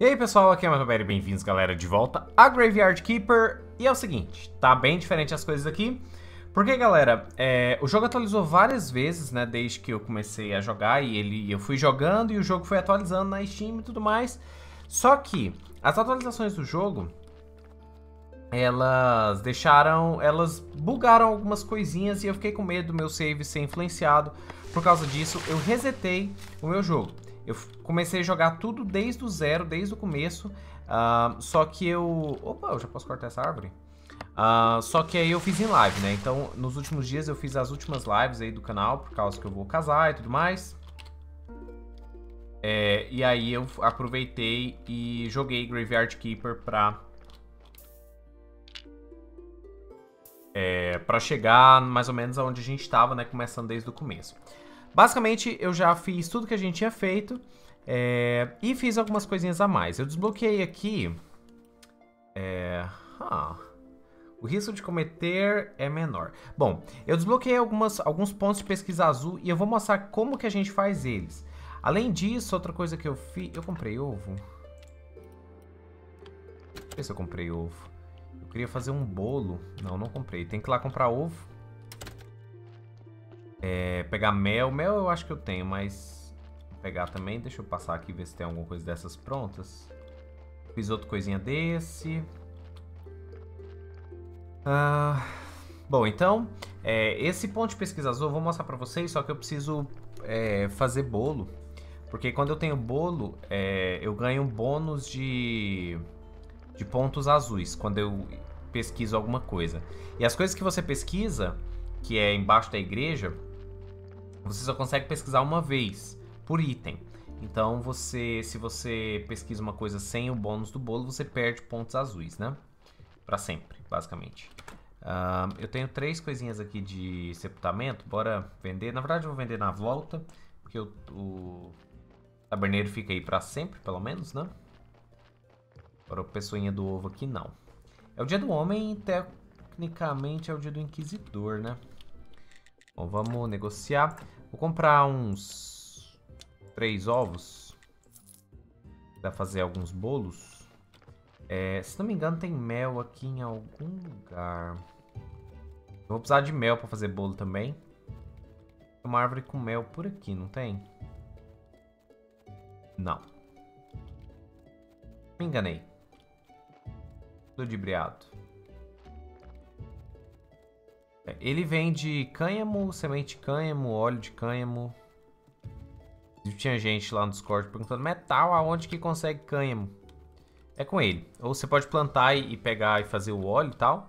E aí pessoal, aqui é o Matoberi, bem-vindos galera de volta a Graveyard Keeper. E é o seguinte, tá bem diferente as coisas aqui Porque galera, é, o jogo atualizou várias vezes, né, desde que eu comecei a jogar E ele, eu fui jogando e o jogo foi atualizando na Steam e tudo mais. Só que as atualizações do jogo, elas deixaram, elas bugaram algumas coisinhas E eu fiquei com medo do meu save ser influenciado. Por causa disso, eu resetei o meu jogo eu comecei a jogar tudo desde o zero, desde o começo. Uh, só que eu... Opa, eu já posso cortar essa árvore? Uh, só que aí eu fiz em live, né? Então, nos últimos dias eu fiz as últimas lives aí do canal, por causa que eu vou casar e tudo mais. É, e aí eu aproveitei e joguei Graveyard Keeper pra... É, pra chegar mais ou menos aonde a gente estava, né? Começando desde o começo. Basicamente, eu já fiz tudo que a gente tinha feito é, e fiz algumas coisinhas a mais. Eu desbloqueei aqui... É, o risco de cometer é menor. Bom, eu desbloqueei algumas, alguns pontos de pesquisa azul e eu vou mostrar como que a gente faz eles. Além disso, outra coisa que eu fiz... Eu comprei ovo? Deixa eu ver se eu comprei ovo. Eu queria fazer um bolo. Não, não comprei. Tem que ir lá comprar ovo. É, pegar mel. Mel eu acho que eu tenho, mas... Pegar também. Deixa eu passar aqui ver se tem alguma coisa dessas prontas. Fiz outra coisinha desse. Ah, bom, então... É, esse ponto de pesquisa azul eu vou mostrar pra vocês, só que eu preciso é, fazer bolo. Porque quando eu tenho bolo, é, eu ganho um bônus de, de pontos azuis. Quando eu pesquiso alguma coisa. E as coisas que você pesquisa, que é embaixo da igreja você só consegue pesquisar uma vez por item. Então, você, se você pesquisa uma coisa sem o bônus do bolo, você perde pontos azuis, né? Pra sempre, basicamente. Eu tenho três coisinhas aqui de sepultamento, bora vender. Na verdade, eu vou vender na volta, porque o, o taberneiro fica aí pra sempre, pelo menos, né? Agora, o pessoinha do ovo aqui, não. É o dia do homem, tecnicamente é o dia do inquisidor, né? Bom, vamos negociar. Vou comprar uns três ovos para fazer alguns bolos. É, se não me engano, tem mel aqui em algum lugar. Eu vou precisar de mel para fazer bolo também. Tem uma árvore com mel por aqui, não tem? Não. Me enganei. Ludibriado. É, ele vende cânhamo, semente de cânhamo, óleo de cânhamo. Tinha gente lá no Discord perguntando, metal, aonde que consegue cânhamo? É com ele. Ou você pode plantar e pegar e fazer o óleo e tal.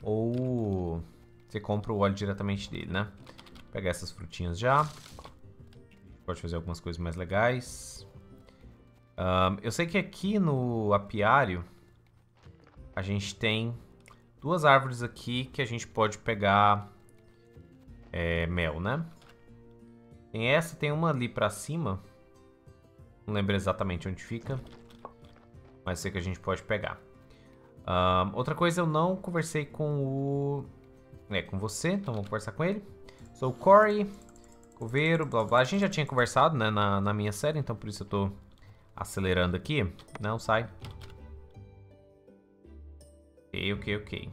Ou você compra o óleo diretamente dele, né? Vou pegar essas frutinhas já. Pode fazer algumas coisas mais legais. Um, eu sei que aqui no apiário a gente tem duas árvores aqui que a gente pode pegar é, mel, né? Tem essa, tem uma ali pra cima. Não lembro exatamente onde fica. Mas sei que a gente pode pegar. Outra coisa, eu não conversei com o... É, com você, então vou conversar com ele. Sou o Corey, coveiro, blá blá. A gente já tinha conversado, né, na, na minha série, então por isso eu tô acelerando aqui. Não, sai. Ok, ok, ok.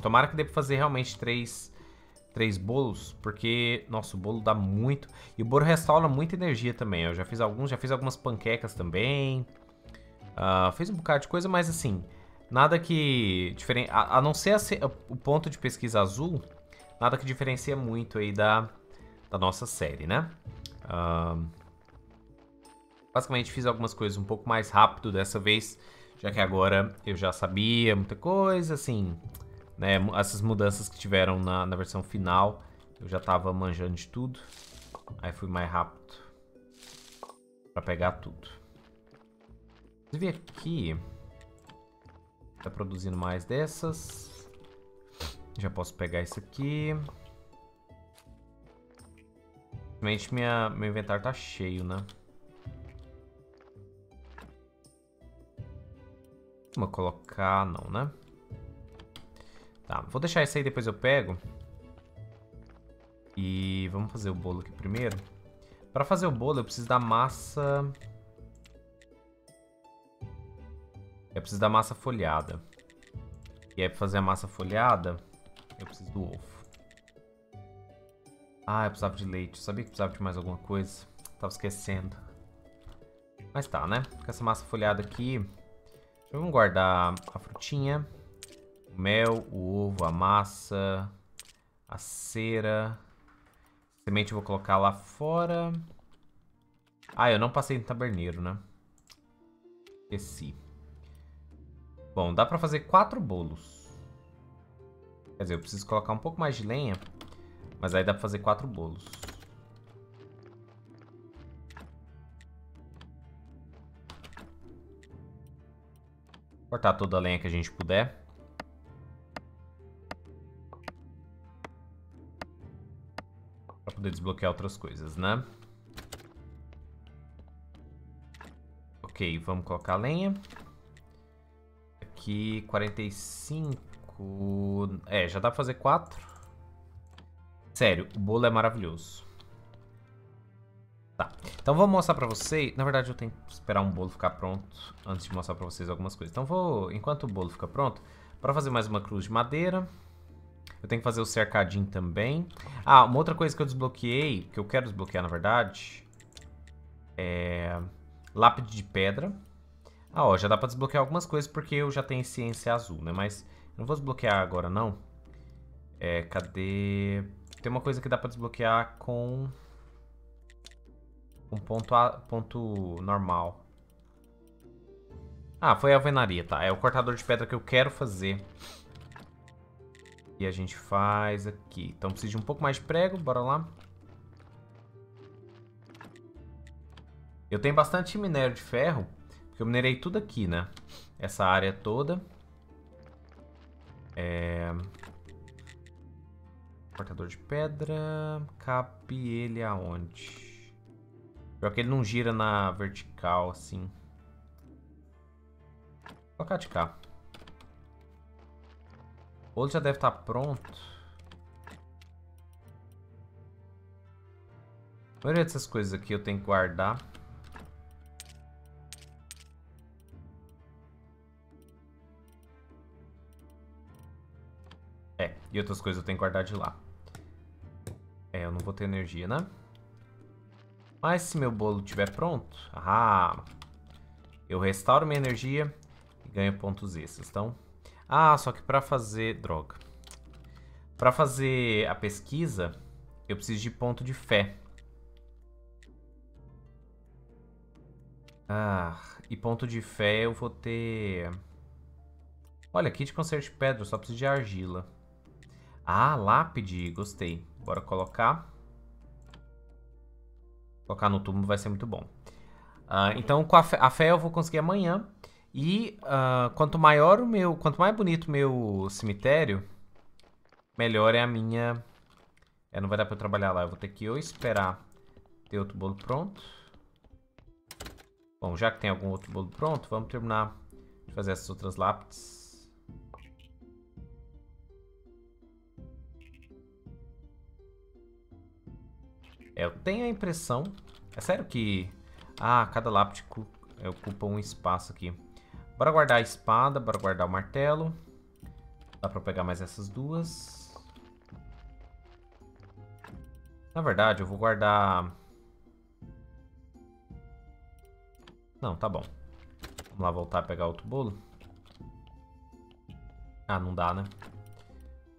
Tomara que dê pra fazer realmente três, três bolos, porque, nossa, o bolo dá muito. E o bolo restaura muita energia também. Eu já fiz alguns, já fiz algumas panquecas também. Uh, fiz um bocado de coisa, mas assim, nada que... diferente a, a não ser a, o ponto de pesquisa azul, nada que diferencia muito aí da, da nossa série, né? Uh, basicamente fiz algumas coisas um pouco mais rápido dessa vez já que agora eu já sabia muita coisa, assim, né, essas mudanças que tiveram na, na versão final, eu já tava manjando de tudo, aí fui mais rápido para pegar tudo. Inclusive aqui, tá produzindo mais dessas, já posso pegar isso aqui. Realmente minha, meu inventário tá cheio, né? Colocar... não, né? Tá, vou deixar isso aí, depois eu pego. E vamos fazer o bolo aqui primeiro. Para fazer o bolo eu preciso da massa... Eu preciso da massa folhada. E aí, pra fazer a massa folhada, eu preciso do ovo. Ah, eu precisava de leite. Eu sabia que precisava de mais alguma coisa. Tava esquecendo. Mas tá, né? Com essa massa folhada aqui... Vamos guardar a frutinha, o mel, o ovo, a massa, a cera. A semente eu vou colocar lá fora. Ah, eu não passei no taberneiro, né? Esqueci. Bom, dá pra fazer quatro bolos. Quer dizer, eu preciso colocar um pouco mais de lenha. Mas aí dá pra fazer quatro bolos. Cortar toda a lenha que a gente puder. Pra poder desbloquear outras coisas, né? Ok, vamos colocar a lenha. Aqui, 45... É, já dá pra fazer 4. Sério, o bolo é maravilhoso. Então vou mostrar pra vocês... Na verdade, eu tenho que esperar um bolo ficar pronto antes de mostrar pra vocês algumas coisas. Então vou, enquanto o bolo fica pronto, para fazer mais uma cruz de madeira... Eu tenho que fazer o cercadinho também. Ah, uma outra coisa que eu desbloqueei, que eu quero desbloquear na verdade, é lápide de pedra. Ah, ó, já dá pra desbloquear algumas coisas porque eu já tenho ciência azul, né? Mas não vou desbloquear agora, não. É, cadê... Tem uma coisa que dá pra desbloquear com... Com ponto, a... ponto normal. Ah, foi a alvenaria, tá. É o cortador de pedra que eu quero fazer. E a gente faz aqui. Então precisa de um pouco mais de prego, bora lá. Eu tenho bastante minério de ferro, porque eu minerei tudo aqui, né? Essa área toda. É... Cortador de pedra. Cabe ele aonde? Pior que ele não gira na vertical, assim. Vou colocar de cá. O outro já deve estar tá pronto. A maioria dessas coisas aqui eu tenho que guardar. É, e outras coisas eu tenho que guardar de lá. É, eu não vou ter energia, né? Mas se meu bolo estiver pronto... Ah! Eu restauro minha energia e ganho pontos extras. Então, ah, só que para fazer... Droga. Para fazer a pesquisa, eu preciso de ponto de fé. Ah, e ponto de fé eu vou ter... Olha, kit conserto de pedra, só preciso de argila. Ah, lápide, gostei. Bora colocar. Colocar no túmulo vai ser muito bom. Ah, então, com a fé, a fé eu vou conseguir amanhã. E uh, quanto maior o meu, quanto mais bonito o meu cemitério, melhor é a minha... É, não vai dar pra eu trabalhar lá, eu vou ter que ou esperar ter outro bolo pronto. Bom, já que tem algum outro bolo pronto, vamos terminar de fazer essas outras lápides. Eu tenho a impressão... É sério que... Ah, cada lápide ocupa um espaço aqui. Bora guardar a espada, bora guardar o martelo. Dá pra pegar mais essas duas. Na verdade, eu vou guardar... Não, tá bom. Vamos lá voltar a pegar outro bolo. Ah, não dá, né?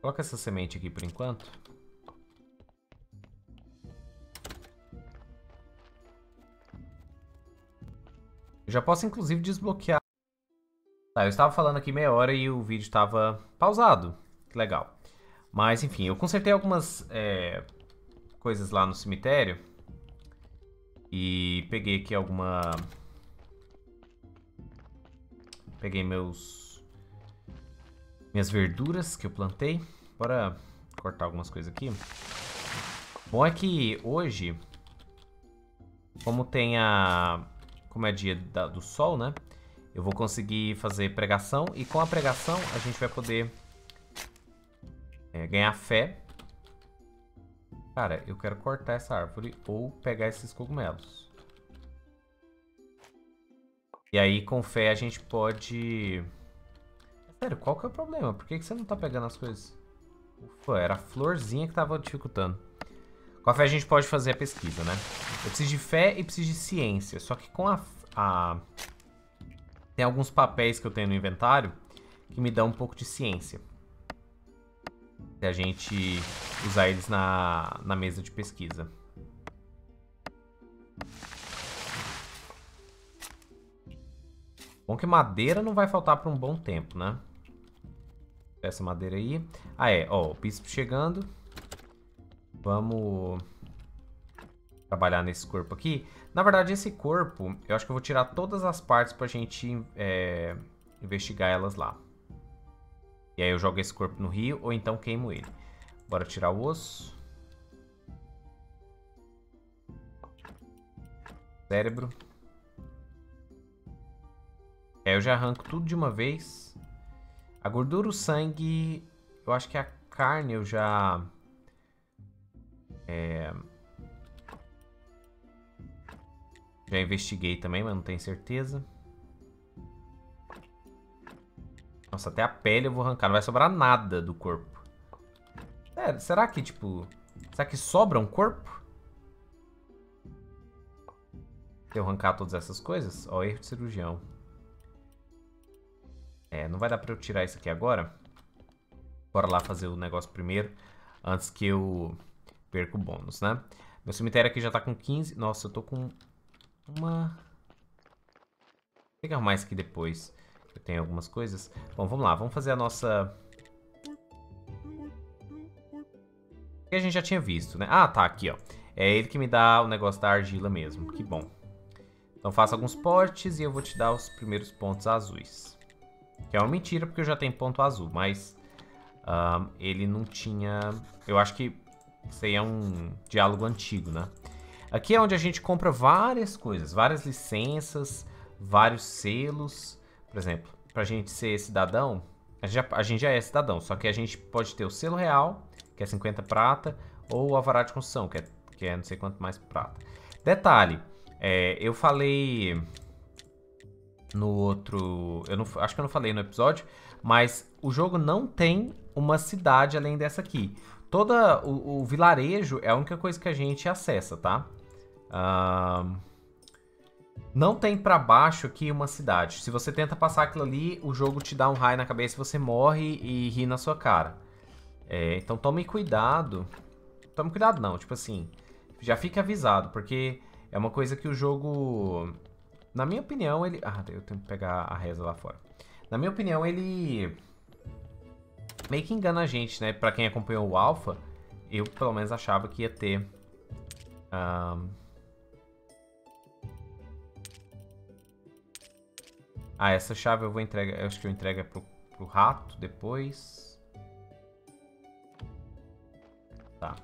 Coloca essa semente aqui por enquanto. Já posso, inclusive, desbloquear Tá, eu estava falando aqui meia hora e o vídeo estava pausado. Que legal. Mas, enfim, eu consertei algumas é, coisas lá no cemitério. E peguei aqui alguma... Peguei meus... Minhas verduras que eu plantei. Bora cortar algumas coisas aqui. Bom é que hoje, como tem a... Como é dia da, do sol, né? eu vou conseguir fazer pregação e com a pregação a gente vai poder é, ganhar fé. Cara, eu quero cortar essa árvore ou pegar esses cogumelos. E aí, com fé, a gente pode... Sério, qual que é o problema? Por que, que você não tá pegando as coisas? Ufa, era a florzinha que tava dificultando. Com a fé a gente pode fazer a pesquisa, né? Eu preciso de fé e preciso de ciência. Só que com a, a... Tem alguns papéis que eu tenho no inventário que me dão um pouco de ciência. Se a gente usar eles na, na mesa de pesquisa. Bom que madeira não vai faltar por um bom tempo, né? Essa madeira aí. Ah, é. Ó, o bispo chegando. Vamos trabalhar nesse corpo aqui. Na verdade, esse corpo, eu acho que eu vou tirar todas as partes pra gente é, investigar elas lá. E aí eu jogo esse corpo no rio ou então queimo ele. Bora tirar o osso. Cérebro. É, eu já arranco tudo de uma vez. A gordura, o sangue... Eu acho que a carne eu já... É... Já investiguei também, mas não tenho certeza. Nossa, até a pele eu vou arrancar. Não vai sobrar nada do corpo. É, será que, tipo... Será que sobra um corpo? Se eu arrancar todas essas coisas? Ó, erro de cirurgião. É, não vai dar pra eu tirar isso aqui agora. Bora lá fazer o negócio primeiro. Antes que eu perca o bônus, né? Meu cemitério aqui já tá com 15. Nossa, eu tô com uma... Vou pegar mais aqui depois. Eu tenho algumas coisas. Bom, vamos lá. Vamos fazer a nossa... Que a gente já tinha visto, né? Ah, tá. Aqui, ó. É ele que me dá o negócio da argila mesmo. Que bom. Então faça alguns potes e eu vou te dar os primeiros pontos azuis. Que é uma mentira, porque eu já tenho ponto azul, mas... Uh, ele não tinha... Eu acho que isso aí é um diálogo antigo, né? Aqui é onde a gente compra várias coisas, várias licenças, vários selos. Por exemplo, pra gente ser cidadão, a gente, já, a gente já é cidadão, só que a gente pode ter o selo real, que é 50 prata, ou o avará de construção, que é, que é não sei quanto mais prata. Detalhe, é, eu falei no outro. Eu não, acho que eu não falei no episódio, mas o jogo não tem uma cidade além dessa aqui. Toda o, o vilarejo é a única coisa que a gente acessa, tá? Uh, não tem para baixo aqui uma cidade. Se você tenta passar aquilo ali, o jogo te dá um raio na cabeça você morre e ri na sua cara. É, então tome cuidado. Tome cuidado não, tipo assim, já fique avisado, porque é uma coisa que o jogo na minha opinião, ele... Ah, eu tenho que pegar a reza lá fora. Na minha opinião, ele... Meio que engana a gente, né? Pra quem acompanhou o Alpha, eu pelo menos achava que ia ter... Um... Ah, essa chave eu vou entregar... Eu acho que eu entrego pro, pro rato depois. Tá.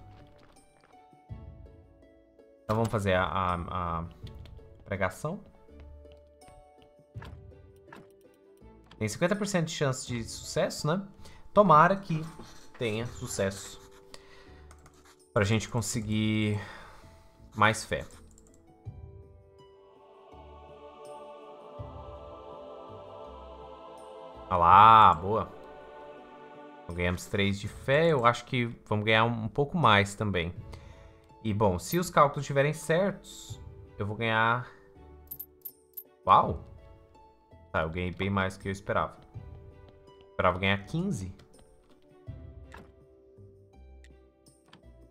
Então vamos fazer a, a, a pregação. Tem 50% de chance de sucesso, né? Tomara que tenha sucesso. Pra gente conseguir mais fé. Ah lá, boa. Então, ganhamos 3 de fé. Eu acho que vamos ganhar um, pouco mais também. E, bom, se os cálculos estiverem certos, eu vou ganhar... Uau! Tá, eu ganhei bem mais do que eu esperava. esperava ganhar 15.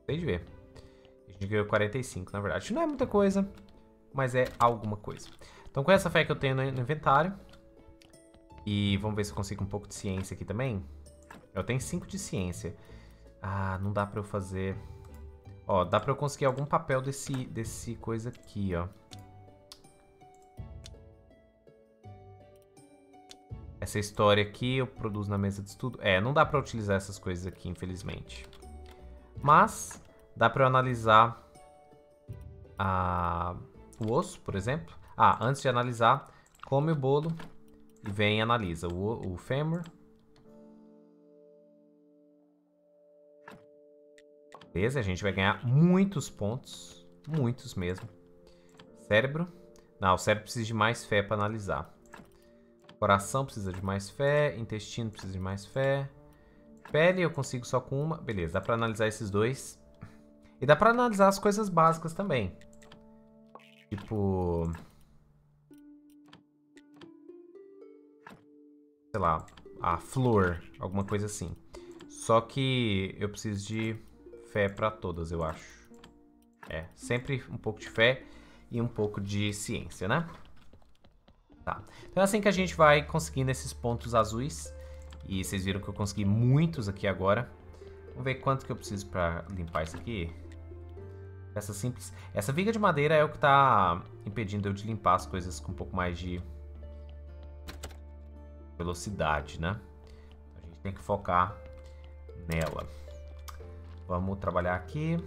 Sei de ver. A gente ganhou 45, na verdade. Não é muita coisa, mas é alguma coisa. Então, com essa fé que eu tenho no inventário... E vamos ver se eu consigo um pouco de ciência aqui também. Eu tenho 5 de ciência. Ah, não dá pra eu fazer... Ó, dá pra eu conseguir algum papel desse, desse coisa aqui, ó. Essa história aqui eu produzo na mesa de estudo. É, não dá para utilizar essas coisas aqui, infelizmente. Mas dá para eu analisar a... o osso, por exemplo. Ah, antes de analisar, come o bolo e vem e analisa o, o fêmur. Beleza, a gente vai ganhar muitos pontos. Muitos mesmo. Cérebro. Não, o cérebro precisa de mais fé para analisar. Coração precisa de mais fé. Intestino precisa de mais fé. Pele eu consigo só com uma. Beleza, dá pra analisar esses dois. E dá pra analisar as coisas básicas também. Tipo... Sei lá, a flor, alguma coisa assim. Só que eu preciso de fé pra todas, eu acho. É, sempre um pouco de fé e um pouco de ciência, né? Tá. Então é assim que a gente vai conseguindo esses pontos azuis. E vocês viram que eu consegui muitos aqui agora. Vamos ver quanto que eu preciso para limpar isso aqui. Essa simples... Essa viga de madeira é o que está impedindo eu de limpar as coisas com um pouco mais de velocidade, né? A gente tem que focar nela. Vamos trabalhar aqui.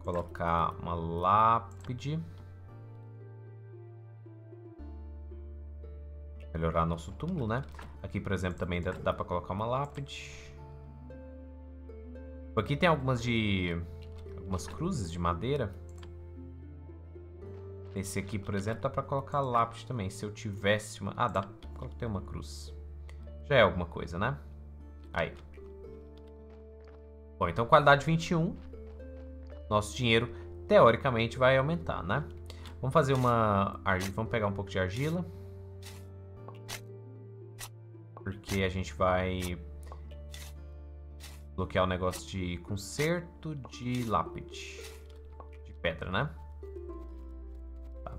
Colocar uma lápide. Melhorar nosso túmulo, né? Aqui, por exemplo, também dá, dá pra colocar uma lápide. Aqui tem algumas de... Algumas cruzes de madeira. Esse aqui, por exemplo, dá pra colocar lápide também. Se eu tivesse uma... Ah, dá. Coloquei uma cruz. Já é alguma coisa, né? Aí. Bom, então qualidade 21 nosso dinheiro teoricamente vai aumentar, né? Vamos fazer uma vamos pegar um pouco de argila. Porque a gente vai bloquear o negócio de conserto de lápide. De pedra, né? Tá.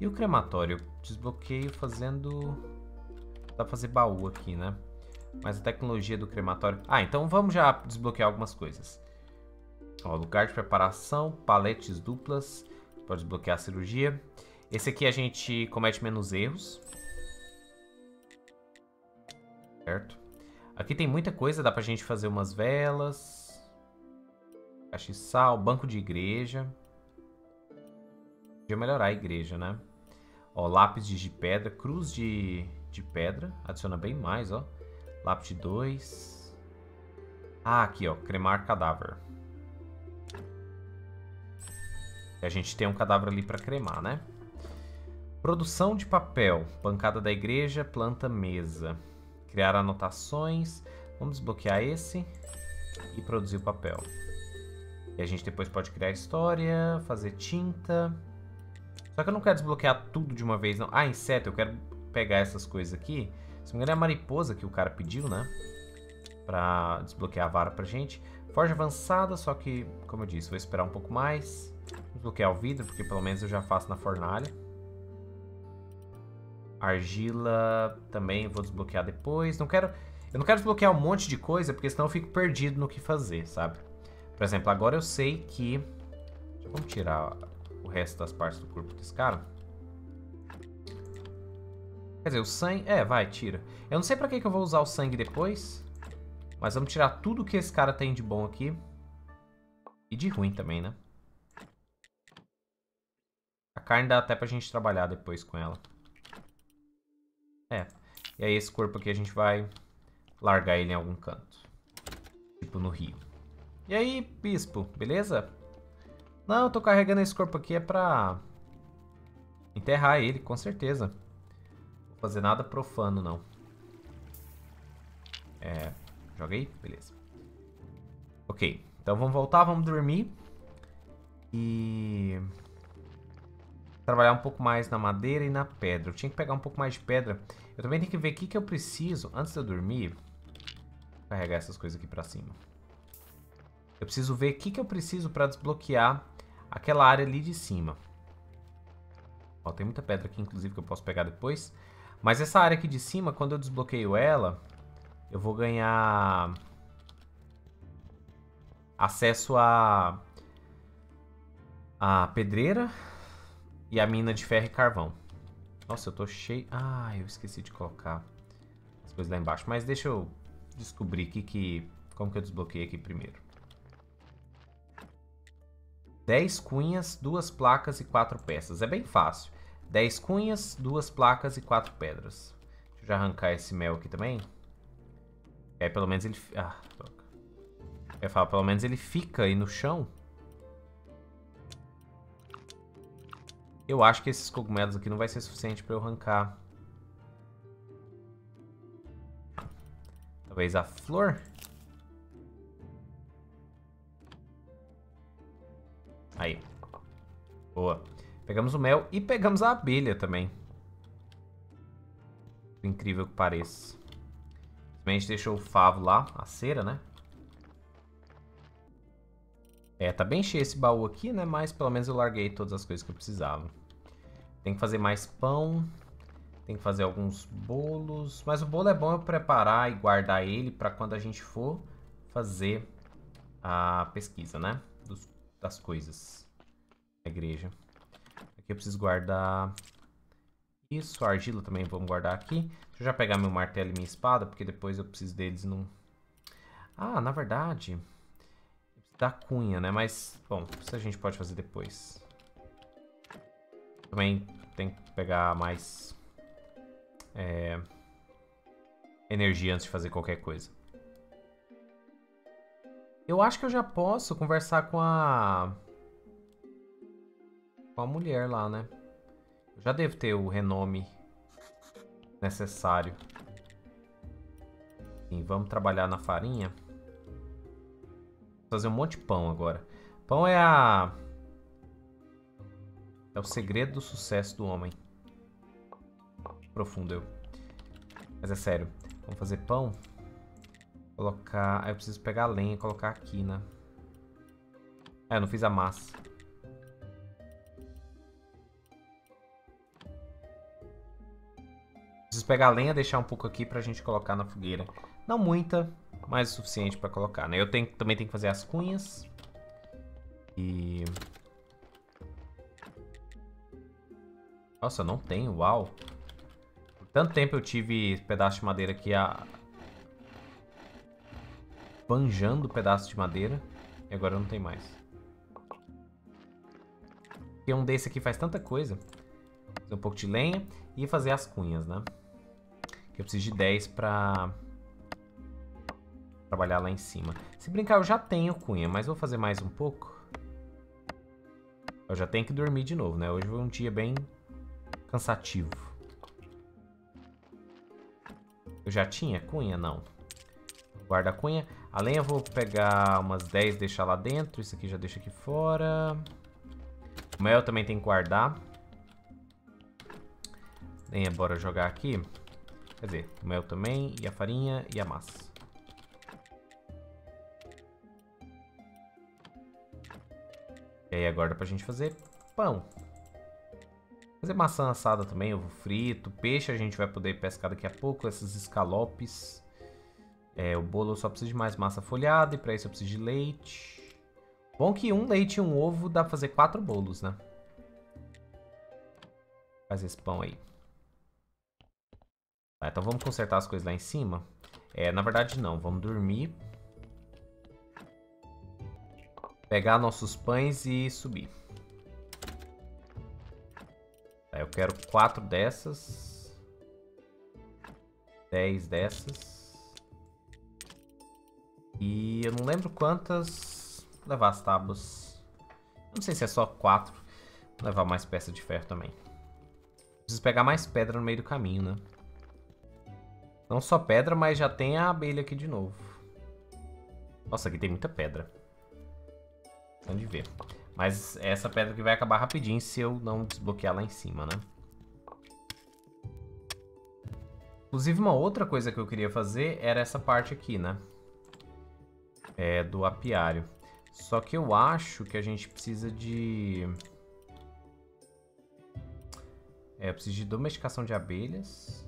E o crematório? Desbloqueio fazendo... Dá pra fazer baú aqui, né? Mas a tecnologia do crematório... Ah, então vamos já desbloquear algumas coisas. Ó, lugar de preparação, paletes duplas, pode desbloquear a cirurgia. Esse aqui a gente comete menos erros. Certo? Aqui tem muita coisa, dá pra gente fazer umas velas. Castiçal, banco de igreja. Podia melhorar a igreja, né? Ó, lápis de pedra, cruz de, de pedra. Adiciona bem mais, ó. Lápis de 2. Ah, aqui, ó. Cremar cadáver. A gente tem um cadáver ali para cremar, né? Produção de papel. Bancada da igreja, planta mesa. Criar anotações. Vamos desbloquear esse. E produzir o papel. E a gente depois pode criar história, fazer tinta. Só que eu não quero desbloquear tudo de uma vez, não. Ah, inseto. Eu quero pegar essas coisas aqui. Se não me engano é a mariposa que o cara pediu, né? Pra desbloquear a vara pra gente. Forja avançada, só que, como eu disse, vou esperar um pouco mais. Desbloquear o vidro, porque pelo menos eu já faço na fornalha. Argila também vou desbloquear depois. Não quero, eu não quero desbloquear um monte de coisa, porque senão eu fico perdido no que fazer, sabe? Por exemplo, agora eu sei que... Vamos tirar o resto das partes do corpo desse cara. Quer dizer, o sangue... É, vai, tira. Eu não sei pra que, que eu vou usar o sangue depois. Mas vamos tirar tudo que esse cara tem de bom aqui. E de ruim também, né? A carne dá até pra gente trabalhar depois com ela. É. E aí esse corpo aqui a gente vai largar ele em algum canto. Tipo no rio. E aí, bispo, beleza? Não, eu tô carregando esse corpo aqui é pra enterrar ele, com certeza. Não vou fazer nada profano, não. É, joguei? Beleza. Ok, então vamos voltar, vamos dormir. E trabalhar um pouco mais na madeira e na pedra. Eu tinha que pegar um pouco mais de pedra. Eu também tenho que ver o que, que eu preciso antes de eu dormir. Vou carregar essas coisas aqui pra cima. Eu preciso ver o que, que eu preciso pra desbloquear aquela área ali de cima. Ó, tem muita pedra aqui, inclusive, que eu posso pegar depois. Mas essa área aqui de cima, quando eu desbloqueio ela, eu vou ganhar acesso a a pedreira e a mina de ferro e carvão. Nossa, eu tô cheio... Ah, eu esqueci de colocar as coisas lá embaixo. Mas deixa eu descobrir aqui que... Como que eu desbloqueei aqui primeiro. 10 cunhas, duas placas e quatro peças. É bem fácil. 10 cunhas, duas placas e quatro pedras. Deixa eu já arrancar esse mel aqui também. É, pelo menos ele... Ah, troca. Eu pelo menos ele fica aí no chão Eu acho que esses cogumelos aqui não vai ser suficiente para eu arrancar. Talvez a flor? Aí. Boa. Pegamos o mel e pegamos a abelha também. Incrível que pareça. Gente deixou o favo lá, a cera, né? É, tá bem cheio esse baú aqui, né? Mas pelo menos eu larguei todas as coisas que eu precisava. Tem que fazer mais pão. Tem que fazer alguns bolos. Mas o bolo é bom eu preparar e guardar ele para quando a gente for fazer a pesquisa, né? Dos, das coisas da igreja. Aqui eu preciso guardar isso. Argila também vamos guardar aqui. Deixa eu já pegar meu martelo e minha espada, porque depois eu preciso deles num... Ah, na verdade... Da cunha, né? Mas, bom, isso a gente pode fazer depois. Também tem que pegar mais... É, energia antes de fazer qualquer coisa. Eu acho que eu já posso conversar com a... Com a mulher lá, né? Eu já devo ter o renome necessário. Sim, vamos trabalhar na farinha. Fazer um monte de pão agora. Pão é a... É o segredo do sucesso do homem. Profundo eu. Mas é sério. Vamos fazer pão. Colocar... Aí eu preciso pegar a lenha e colocar aqui, né? É, eu não fiz a massa. Preciso pegar a lenha, deixar um pouco aqui pra gente colocar na fogueira. Não muita, mas o suficiente pra colocar, né? Eu tenho, também tenho que fazer as cunhas. E... Nossa, não tenho, uau. Por tanto tempo eu tive pedaço de madeira aqui a... Banjando pedaço de madeira. E agora não tem mais. Porque um desse aqui faz tanta coisa. Fazer um pouco de lenha e fazer as cunhas, né? Eu preciso de 10 pra trabalhar lá em cima. Se brincar, eu já tenho cunha, mas vou fazer mais um pouco. Eu já tenho que dormir de novo, né? Hoje foi um dia bem cansativo. Eu já tinha cunha? Não. Guarda a cunha. A lenha eu vou pegar umas 10 e deixar lá dentro. Isso aqui já deixa aqui fora. O mel também tem que guardar. Lenha, bora jogar aqui. Quer dizer, o mel também, e a farinha e a massa. E aí agora dá pra gente fazer pão. Fazer maçã assada também, ovo frito, peixe a gente vai poder pescar daqui a pouco, essas escalopes. É, o bolo só precisa de mais massa folhada e para isso eu preciso de leite. Bom que um leite e um ovo dá pra fazer quatro bolos, né? Faz esse pão aí. Tá, então vamos consertar as coisas lá em cima. É, na verdade não, vamos dormir. Pegar nossos pães e subir. Eu quero quatro dessas. Dez dessas. E eu não lembro quantas levar as tábuas. Não sei se é só quatro. Vou levar mais peça de ferro também. Preciso pegar mais pedra no meio do caminho, né? Não só pedra, mas já tem a abelha aqui de novo. Nossa, aqui tem muita pedra. Onde ver. Mas essa pedra que vai acabar rapidinho se eu não desbloquear lá em cima, né? Inclusive, uma outra coisa que eu queria fazer era essa parte aqui, né? É, do apiário. Só que eu acho que a gente precisa de... É, eu preciso de domesticação de abelhas.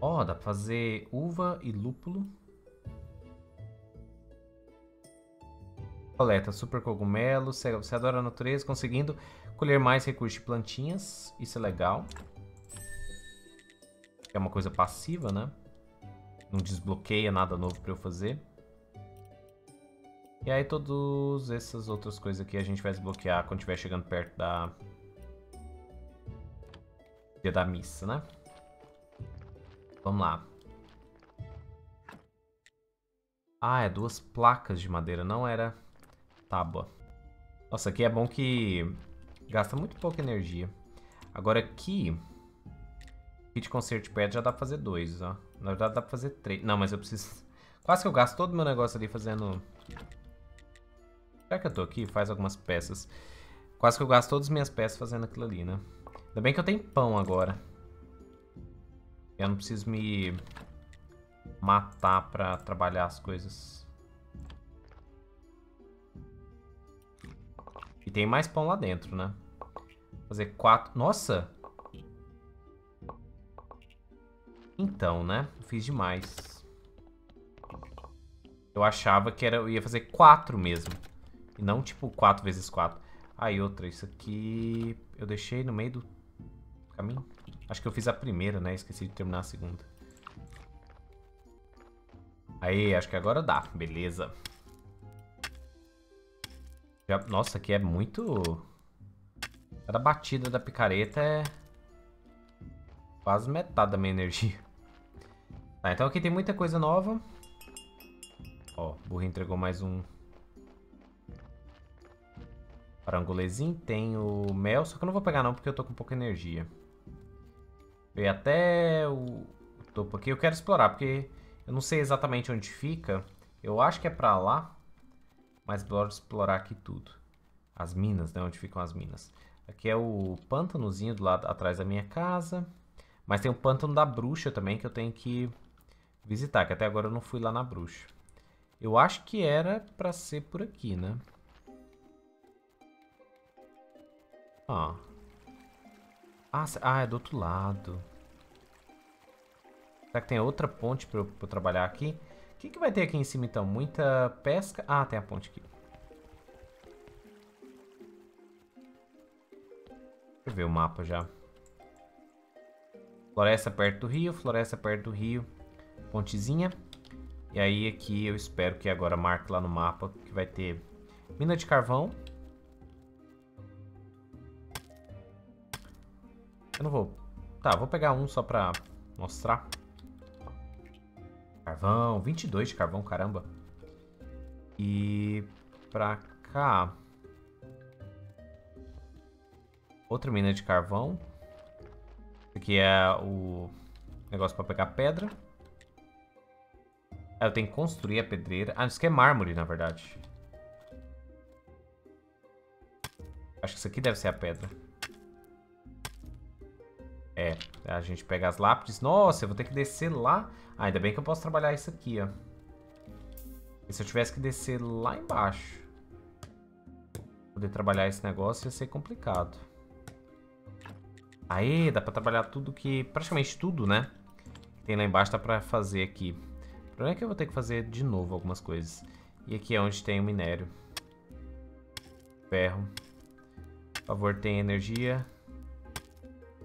Ó, oh, dá pra fazer uva e lúpulo. Coleta super cogumelo. Você adora a natureza, conseguindo colher mais recursos de plantinhas. Isso é legal. É uma coisa passiva, né? Não desbloqueia nada novo pra eu fazer. E aí todas essas outras coisas aqui a gente vai desbloquear quando estiver chegando perto da... Dia da missa, né? Vamos lá. Ah, é duas placas de madeira, não era tábua. Nossa, aqui é bom que gasta muito pouca energia. Agora aqui... Kit Concert Pad já dá pra fazer dois, ó. Na verdade dá pra fazer três. Não, mas eu preciso... Quase que eu gasto todo o meu negócio ali fazendo... Já que eu tô aqui, faz algumas peças. Quase que eu gasto todas as minhas peças fazendo aquilo ali, né? Ainda bem que eu tenho pão agora. Eu não preciso me matar pra trabalhar as coisas. E tem mais pão lá dentro, né? Fazer quatro... Nossa! Então, né? Fiz demais. Eu achava que era, eu ia fazer quatro mesmo. E não tipo quatro vezes quatro. Aí outra, isso aqui eu deixei no meio do caminho. Acho que eu fiz a primeira, né? Esqueci de terminar a segunda. Aí, acho que agora dá. Beleza. Já, nossa, aqui é muito... Cada batida da picareta é... Quase metade da minha energia. Tá, então aqui tem muita coisa nova. Ó, o burro entregou mais um Parangolezinho, tem o mel, só que eu não vou pegar não porque eu tô com pouca energia. Veio até o topo aqui, eu quero explorar porque eu não sei exatamente onde fica. Eu acho que é pra lá, mas bora explorar aqui tudo. As minas, né, onde ficam as minas. Aqui é o pântanozinho do lado atrás da minha casa. Mas tem o pântano da bruxa também que eu tenho que visitar, que até agora eu não fui lá na bruxa. Eu acho que era pra ser por aqui, né? Ah. Ah, ah, é do outro lado. Será que tem outra ponte pra eu, pra eu trabalhar aqui? O que, que vai ter aqui em cima, então? Muita pesca? Ah, tem a ponte aqui. Deixa eu ver o mapa já. Floresta perto do rio, floresta perto do rio. Pontezinha. E aí aqui eu espero que agora marque lá no mapa que vai ter mina de carvão. Eu não vou... Tá, vou pegar um só pra mostrar. Carvão, 22 de carvão, caramba. E pra cá... Outra mina de carvão. Aqui é o negócio pra pegar pedra. Eu tenho que construir a pedreira. Ah, isso aqui é mármore, na verdade. Acho que isso aqui deve ser a pedra. A gente pega as lápides. Nossa, eu vou ter que descer lá. Ah, ainda bem que eu posso trabalhar isso aqui, ó. E se eu tivesse que descer lá embaixo, poder trabalhar esse negócio ia ser complicado. Aí, dá pra trabalhar tudo que... Praticamente tudo, né? Tem lá embaixo, dá pra fazer aqui. O problema é que eu vou ter que fazer de novo algumas coisas. E aqui é onde tem o minério. Ferro. Por favor, tem energia.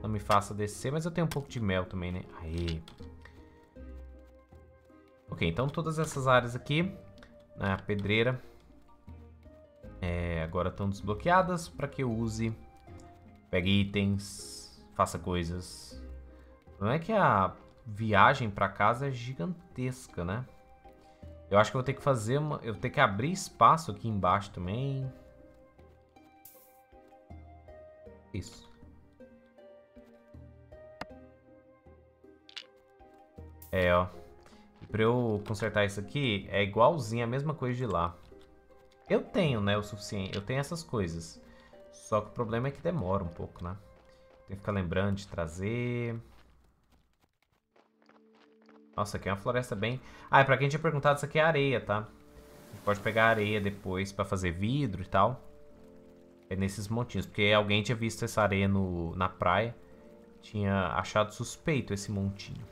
Não me faça descer, mas eu tenho um pouco de mel também, né? Aê. Ok, então todas essas áreas aqui, na né, pedreira, é, agora estão desbloqueadas para que eu use, pegue itens, faça coisas. Não é que a viagem para casa é gigantesca, né? Eu acho que eu vou ter que fazer uma... Eu vou ter que abrir espaço aqui embaixo também. Isso. É, ó. Pra eu consertar isso aqui, é igualzinho a mesma coisa de lá. Eu tenho, né, o suficiente. Eu tenho essas coisas. Só que o problema é que demora um pouco, né? Tem que ficar lembrando de trazer... Nossa, aqui é uma floresta bem... Ah, pra quem tinha perguntado, isso aqui é areia, tá? pode pegar areia depois pra fazer vidro e tal. É nesses montinhos. Porque alguém tinha visto essa areia no, na praia. Tinha achado suspeito esse montinho.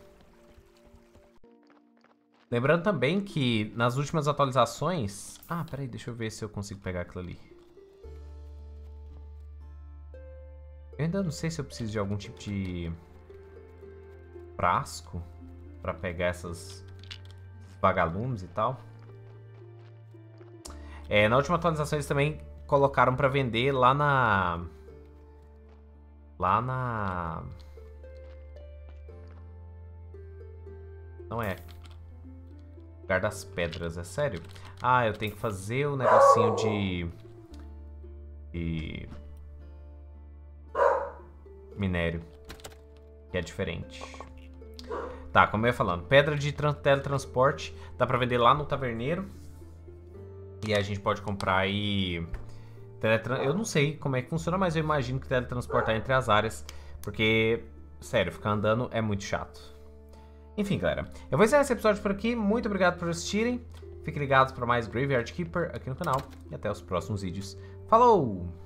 Lembrando também que nas últimas atualizações... Ah, peraí, deixa eu ver se eu consigo pegar aquilo ali. Eu ainda não sei se eu preciso de algum tipo de frasco para pegar essas vagalumes e tal. É, na última atualização eles também colocaram para vender lá na... Lá na... Não é Lugar das pedras, é sério? Ah, eu tenho que fazer o um negocinho de... e minério, que é diferente. Tá, como eu ia falando, pedra de teletransporte dá pra vender lá no taverneiro. E a gente pode comprar aí... Teletran... Eu não sei como é que funciona, mas eu imagino que teletransportar entre as áreas, porque, sério, ficar andando é muito chato. Enfim, galera, eu vou encerrar esse episódio por aqui. Muito obrigado por assistirem. Fiquem ligados para mais Graveyard Keeper aqui no canal. E até os próximos vídeos. Falou!